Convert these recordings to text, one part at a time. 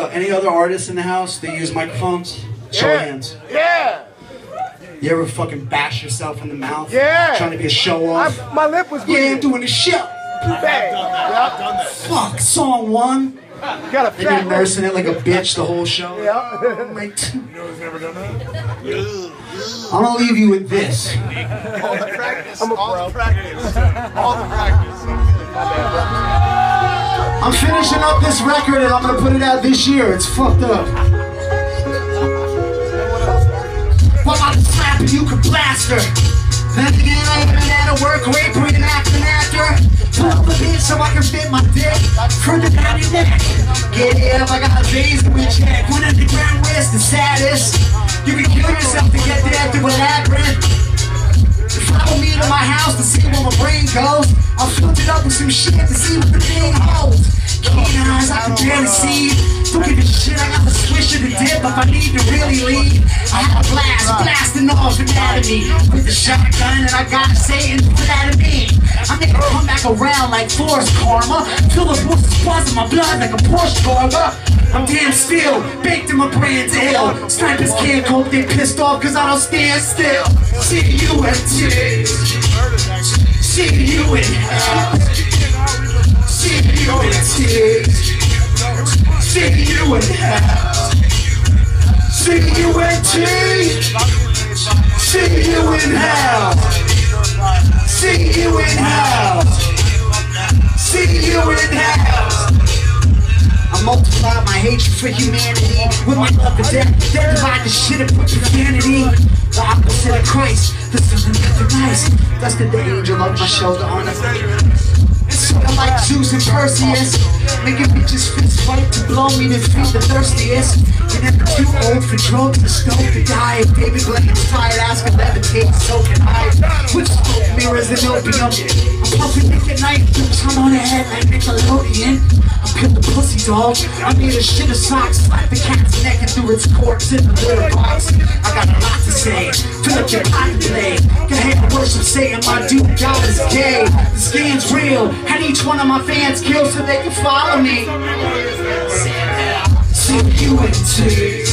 Uh, any other artists in the house that use microphones? Show Yeah. hands. Yeah. You ever fucking bash yourself in the mouth? Yeah. Trying to be a show I, off? my lip was Yeah, I'm bleeding. doing the shit. Too bad. Yeah. Fuck, song one. Got a And you're fat nursing it like a bitch the whole show. Yeah. Oh, like, you know who's never done that? I'm gonna leave you with this. All the practice. I'm a all pro. I'm finishing up this record and I'm gonna put it out this year. It's fucked up. While I'm slapping, you can blast her. Then again, I ain't been out of work, wait, breathing after after. Pull up a bit so I can fit my dick further down your neck. Get here, I got razor in check. One underground where's the saddest. You can kill yourself to get there through a labyrinth. Follow me to my house to see where my brain goes. Filter it up with some shit to see what the thing holds. Eyes, I can barely see. Don't give a shit, I got the swish of the dip if I need to really leave. I have a blast, blasting off anatomy with the shotgun, and I got Satan put out of me. I make it come back around like force karma. Fill the forces buzz in my blood like a Porsche Carver. I'm damn still, baked in my brain's ill. Snipers can't cope, they pissed off cause I don't stand still. C-U-N-T. C-U-N. C-U-N-T. C-U-N. C-U-N-T. See you in hell. See you in hell. See you in hell. I multiply my hatred for humanity with my love for death. Then divide the shit and put profanity. The opposite of Christ, the son of nothing nice. Dusted the angel of my shoulder on the Sort of like Zeus and Perseus Making bitches fist fight to blow me to feed the thirstiest You're never too old for drugs or stoked to die. If David Blaine's tired ass can levitate so can I. With smoke mirrors and opium? I'm puffing Nick at Nite I'm on the head like Nickelodeon. I pimp the pussy dog. I made a shit of socks Slap the cat's neck and through its corpse in the litter box. I got a lot to say Fill up your pot and play ahead and worship saying My dude God is gay. The game's real Had each one of my fans killed so they can follow me. See you in tears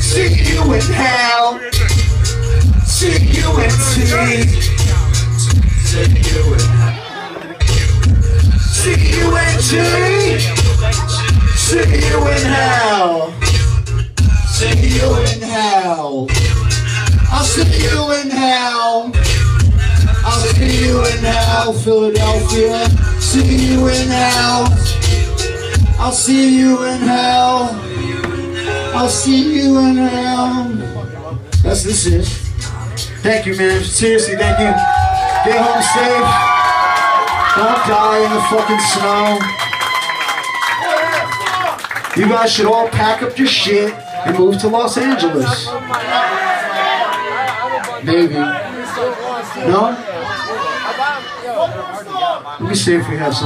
See you in hell. See you in tears See you in See you in tears See you in hell. See you in hell. I'll see you in hell I'll see you in hell, Philadelphia. See you in hell. I'll see you in hell. I'll see you in hell. That's this is. Thank you, man. Seriously, thank you. Get home safe. Don't die in the fucking snow. You guys should all pack up your shit and move to Los Angeles. Maybe. No? Let me see if we have some.